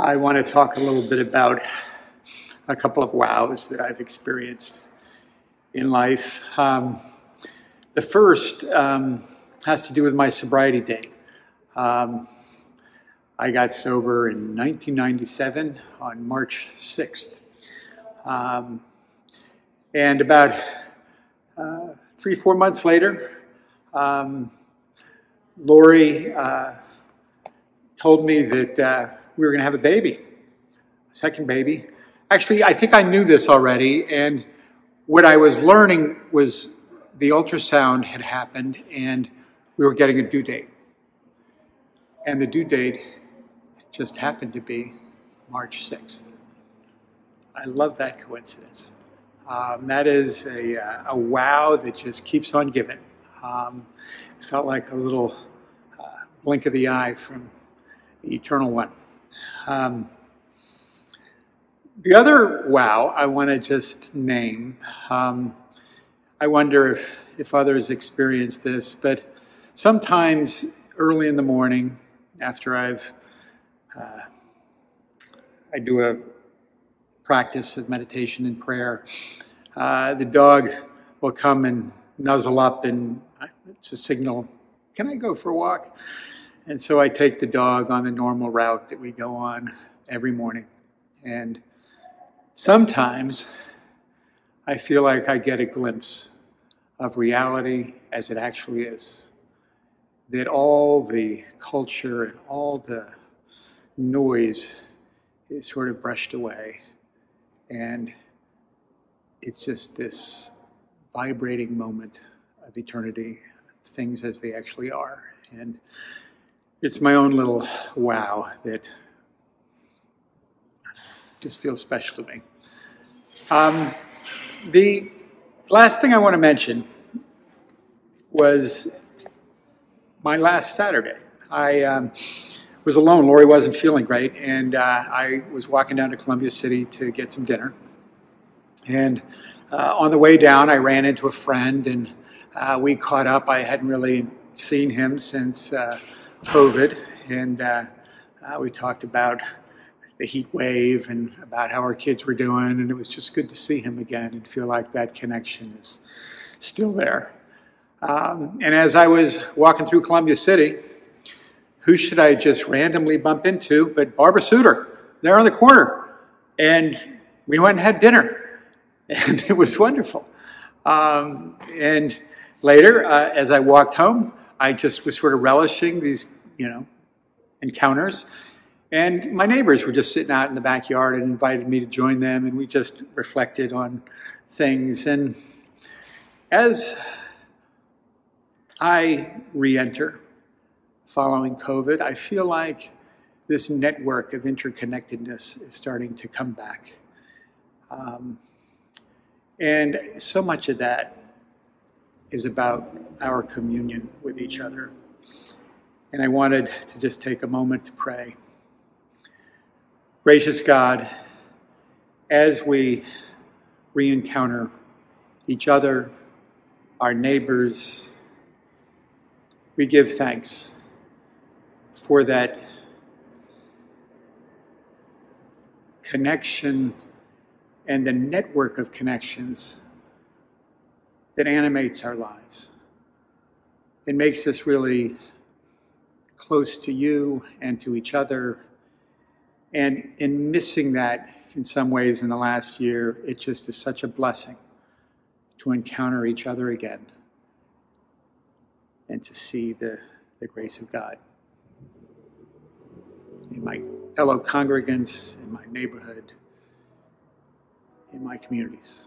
I want to talk a little bit about a couple of wows that I've experienced in life. Um, the first um, has to do with my sobriety date. Um, I got sober in 1997 on March 6th. Um, and about uh, three, four months later, um, Lori uh, told me that uh, we were going to have a baby, a second baby. Actually, I think I knew this already, and what I was learning was the ultrasound had happened and we were getting a due date. And the due date just happened to be March 6th. I love that coincidence. Um, that is a, uh, a wow that just keeps on giving. Um, felt like a little uh, blink of the eye from the Eternal One. Um, the other wow I want to just name, um, I wonder if, if others experience this, but sometimes early in the morning after I've uh, I do a practice of meditation and prayer. Uh, the dog will come and nuzzle up, and it's a signal. Can I go for a walk? And so I take the dog on the normal route that we go on every morning. And sometimes I feel like I get a glimpse of reality as it actually is. That all the culture and all the noise is sort of brushed away. And it's just this vibrating moment of eternity, things as they actually are. And it's my own little wow that just feels special to me. Um, the last thing I want to mention was my last Saturday. I um, was alone. Lori wasn't feeling great, and uh, I was walking down to Columbia City to get some dinner. And uh, on the way down, I ran into a friend, and uh, we caught up. I hadn't really seen him since uh, COVID, and uh, uh, we talked about the heat wave and about how our kids were doing, and it was just good to see him again and feel like that connection is still there. Um, and as I was walking through Columbia City, who should I just randomly bump into but Barbara Suter there on the corner. And we went and had dinner, and it was wonderful. Um, and later, uh, as I walked home, I just was sort of relishing these, you know, encounters. And my neighbors were just sitting out in the backyard and invited me to join them, and we just reflected on things. And as I re enter following COVID, I feel like this network of interconnectedness is starting to come back. Um, and so much of that is about our communion with each other. And I wanted to just take a moment to pray. Gracious God, as we re encounter each other, our neighbors, we give thanks for that connection and the network of connections that animates our lives. It makes us really close to you and to each other. And in missing that in some ways in the last year, it just is such a blessing to encounter each other again and to see the, the grace of God in my fellow congregants, in my neighborhood, in my communities.